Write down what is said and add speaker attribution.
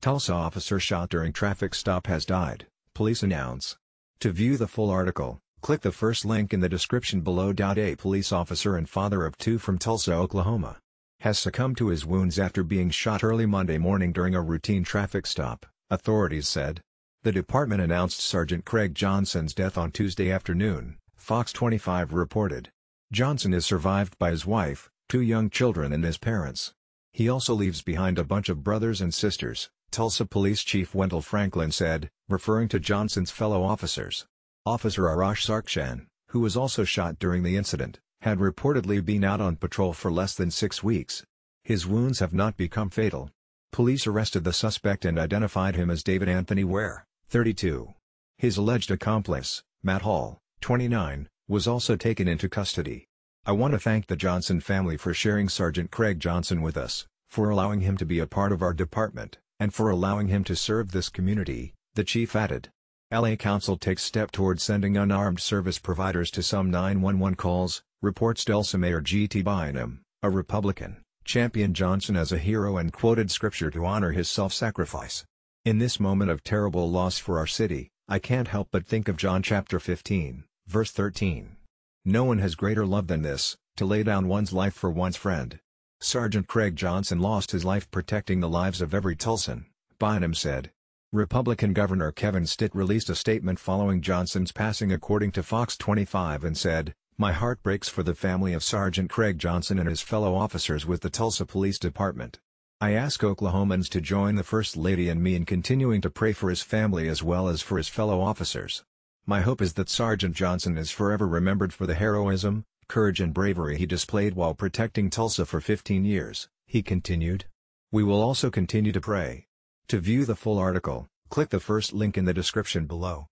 Speaker 1: Tulsa officer shot during traffic stop has died, police announce. To view the full article, click the first link in the description below. A police officer and father of two from Tulsa, Oklahoma, has succumbed to his wounds after being shot early Monday morning during a routine traffic stop, authorities said. The department announced Sergeant Craig Johnson's death on Tuesday afternoon, Fox 25 reported. Johnson is survived by his wife, two young children and his parents. He also leaves behind a bunch of brothers and sisters, Tulsa Police Chief Wendell Franklin said, referring to Johnson's fellow officers. Officer Aurash Zarkeshan, who was also shot during the incident, had reportedly been out on patrol for less than six weeks. His wounds have not become fatal. Police arrested the suspect and identified him as David Anthony Ware, 32. His alleged accomplice, Matt Hall, 29, was also taken into custody. I want to thank the Johnson family for sharing Sergeant Craig Johnson with us, for allowing him to be a part of our department, and for allowing him to serve this community, the chief added. LA Council takes step toward sending unarmed service providers to some 911 calls, reports Tulsa Mayor G.T. Bynum, a Republican, championed Johnson as a hero and quoted scripture to honor his self-sacrifice. In this moment of terrible loss for our city, I can't help but think of John chapter 15, verse 13. No one has greater love than this, to lay down one's life for one's friend. Sergeant Craig Johnson lost his life protecting the lives of every Tulsan, Bynum said. Republican Governor Kevin Stitt released a statement following Johnson's passing according to Fox 25 and said, my heart breaks for the family of Sergeant Craig Johnson and his fellow officers with the Tulsa Police Department. I ask Oklahomans to join the First Lady and me in continuing to pray for his family as well as for his fellow officers. My hope is that Sergeant Johnson is forever remembered for the heroism, courage and bravery he displayed while protecting Tulsa for 15 years, he continued. We will also continue to pray. To view the full article, click the first link in the description below.